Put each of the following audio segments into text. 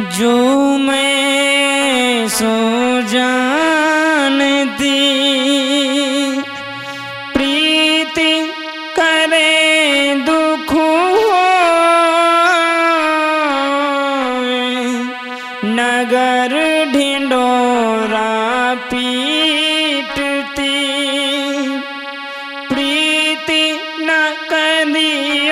जो मैं सो जानती प्रीति करे दुख नगर ढिंडोरा पीटती प्रीति न करियो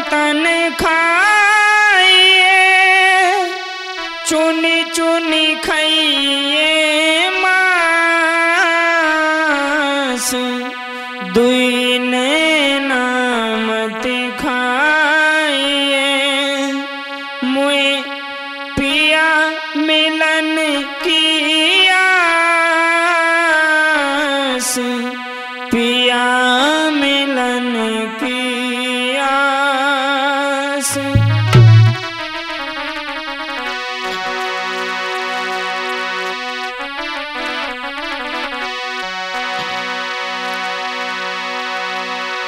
तन खाइए, चुनी चुनी खाइए मास। दुई ने नामत खाइए मुए पिया मिलन किया पिया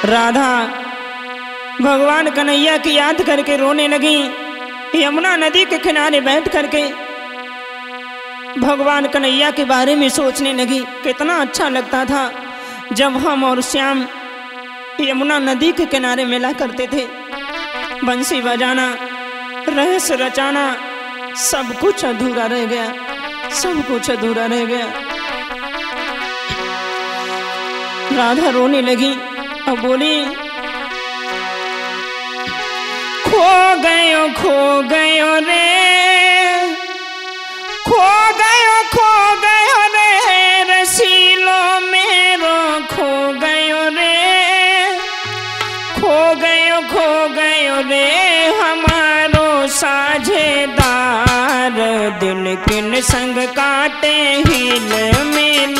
राधा, भगवान कन्हैया की याद करके रोने लगी। यमुना नदी के किनारे बैठ करके भगवान कन्हैया के बारे में सोचने लगी। कितना अच्छा लगता था जब हम और श्याम यमुना नदी के किनारे मिला करते थे। बंसी बजाना, रहस्य रचाना, सब कुछ अधूरा रह गया, सब कुछ अधूरा रह गया। राधा रोने लगी। बोली, खो गयो खो गयो रे, खो गयो खो गयो रे, रसीलो मेरो खो गयो रे, खो गयो खो गयो रे, हमारो साझेदार दिल किन संग काटे, हिल मिल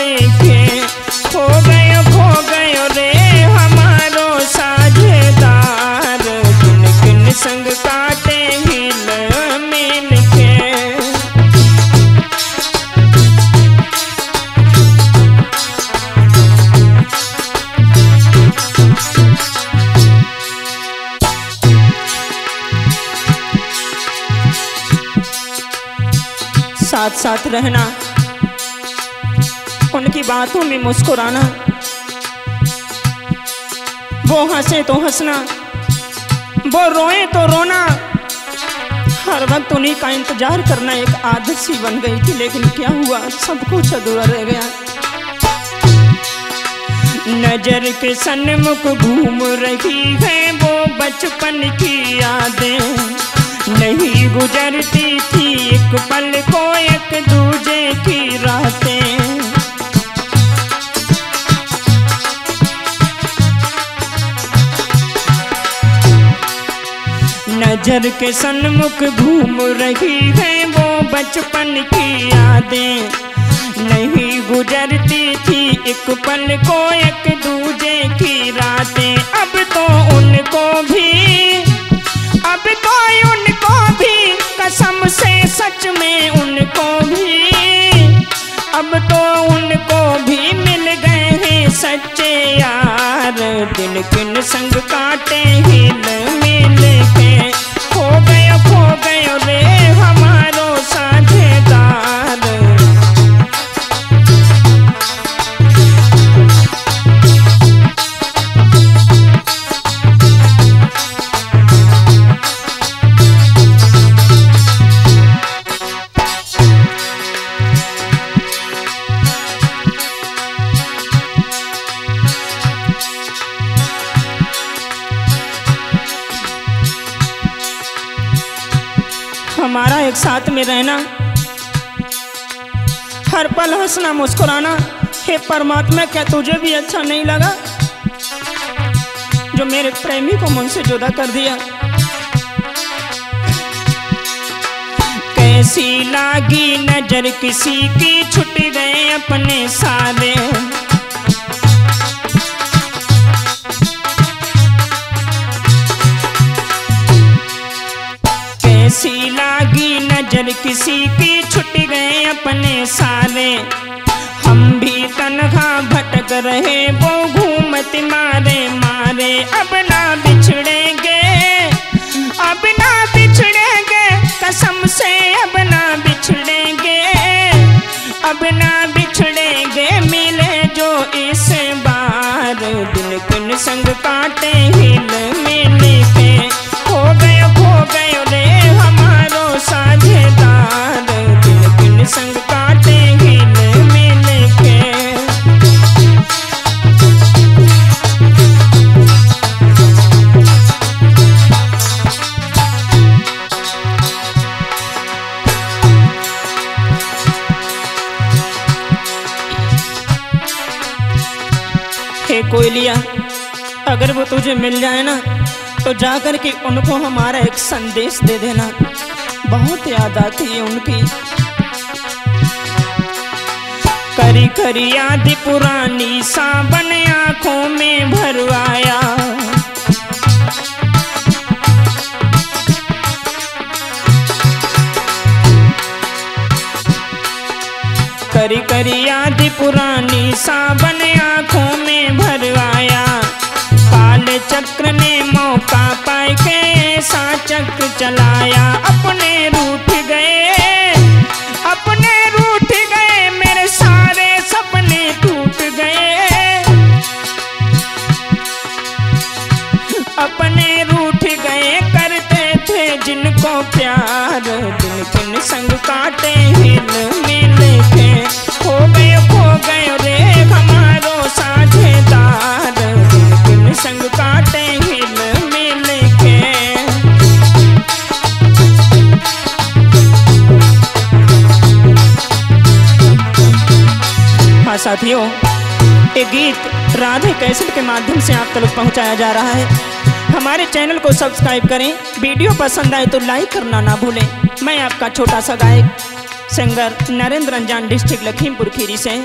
साथ साथ रहना। उनकी बातों में मुस्कुराना। वो हंसे तो हंसना। वो रोए तो रोना। हर वक्त उन्हीं का इंतज़ार करना एक आदत सी बन गई थी, लेकिन क्या हुआ? सब कुछ अधूरा रह गया। नज़र के सन्मुख घूम रही है वो बचपन की यादें। नहीं गुजरती थी एक पल को एक दूजे की रातें। नज़र के सन्मुख घूम रही है वो बचपन की यादें। नहीं गुजरती थी एक पल को एक दूजे की रातें। अब तो संग काटे हमारा एक साथ में रहना। हर पल हंसना, मुस्कुराना। हे परमात्मा, क्या तुझे भी अच्छा नहीं लगा? जो मेरे प्रेमी को मुझसे जुदा कर दिया। कैसी लागी नज़र किसी की छुट गए अपने सारे। सारे हम भी तनखा भटक रहे, वो घूमत मारे मारे। अब ना बिछड़ेंगे, अब ना बिछड़ेंगे, कसम से अब ना बिछड़ेंगे। अब ना बिछड़ेंगे मिले जो इस बार। दिन कुन संग काटे हिल मिल के खो गयो खो गए रे हे कोयलिया अगर वो तुझे मिल जाए ना तो जाकर के उनको हमारा एक संदेश दे देना। बहुत याद आती है उनकी। करी करी याद पुरानी सावन आँखों में भरवाया। करी करी याद पुरानी सावन आँखों में भरवाया काल चक्र ने मौका पाए के ऐसा चक्र चलाया। अपने रूठ साथियों ये गीत राधे कैसेट के माध्यम से आप तक पहुँचाया जा रहा है। हमारे चैनल को सब्सक्राइब करें, वीडियो पसंद आए तो लाइक करना ना भूलें। मैं आपका छोटा सा गायक, सिंगर नरेंद्र रंजान, डिस्ट्रिक्ट लखीमपुर खीरी से।